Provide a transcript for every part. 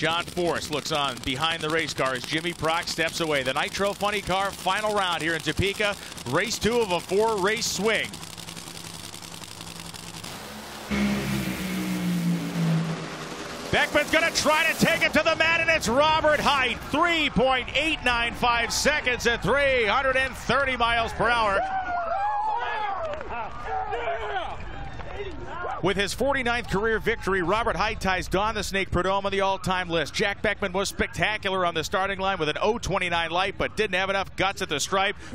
John Force looks on behind the race car as Jimmy Prock steps away. The Nitro Funny Car final round here in Topeka. Race two of a four race swing. Beckman's going to try to take it to the mat, and it's Robert Hight. 3.895 seconds at 330 miles per hour. With his 49th career victory, Robert ties Don the Snake Prudhomme on the all-time list. Jack Beckman was spectacular on the starting line with an 029 light, but didn't have enough guts at the stripe.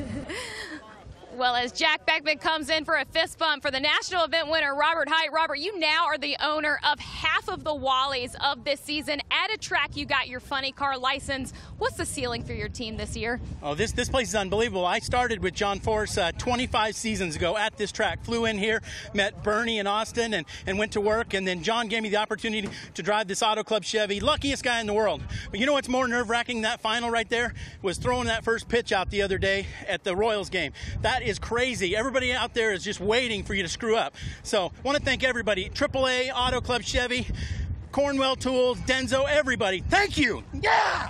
Well, as Jack Beckman comes in for a fist bump for the national event winner, Robert Hight. Robert, you now are the owner of half of the Wallies of this season. At a track, you got your funny car license. What's the ceiling for your team this year? Oh, this, this place is unbelievable. I started with John Force uh, 25 seasons ago at this track. Flew in here, met Bernie in Austin, and, and went to work. And then John gave me the opportunity to drive this Auto Club Chevy. Luckiest guy in the world. But you know what's more nerve wracking? That final right there was throwing that first pitch out the other day at the Royals game. That is crazy. Everybody out there is just waiting for you to screw up. So, want to thank everybody AAA, Auto Club Chevy, Cornwell Tools, Denso, everybody. Thank you. Yeah!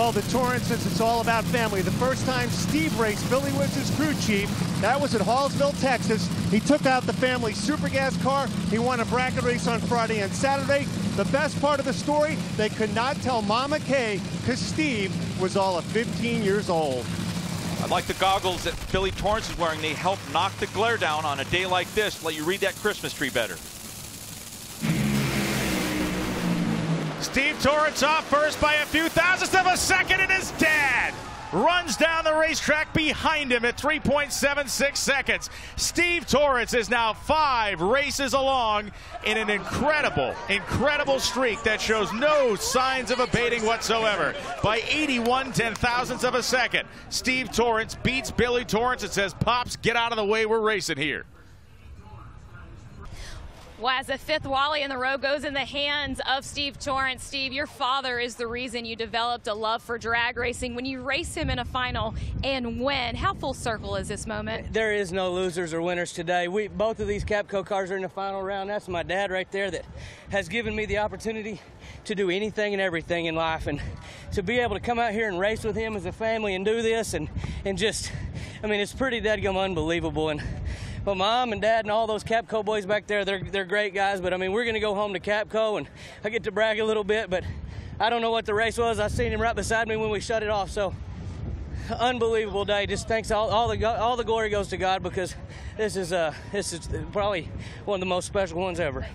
Well, the Torrence says it's all about family. The first time Steve raced, Billy was his crew chief. That was at Hallsville, Texas. He took out the family super gas car. He won a bracket race on Friday and Saturday. The best part of the story, they could not tell Mama Kay because Steve was all of 15 years old. I like the goggles that Billy Torrence is wearing. They help knock the glare down on a day like this, let you read that Christmas tree better. Steve Torrence off first by a few thousandths of a second, and his dad runs down the racetrack behind him at 3.76 seconds. Steve Torrence is now five races along in an incredible, incredible streak that shows no signs of abating whatsoever. By 81 ten thousandths of a second, Steve Torrence beats Billy Torrence and says, Pops, get out of the way, we're racing here. Well, as the fifth Wally in the row goes in the hands of Steve Torrence. Steve, your father is the reason you developed a love for drag racing. When you race him in a final and win, how full circle is this moment? There is no losers or winners today. We both of these Capco cars are in the final round. That's my dad right there that has given me the opportunity to do anything and everything in life, and to be able to come out here and race with him as a family and do this, and and just, I mean, it's pretty deadgum unbelievable. And well, mom and dad and all those Capco boys back there, they're, they're great guys. But I mean, we're going to go home to Capco and I get to brag a little bit, but I don't know what the race was. I seen him right beside me when we shut it off. So unbelievable day. Just thanks all, all the all the glory goes to God because this is uh this is probably one of the most special ones ever.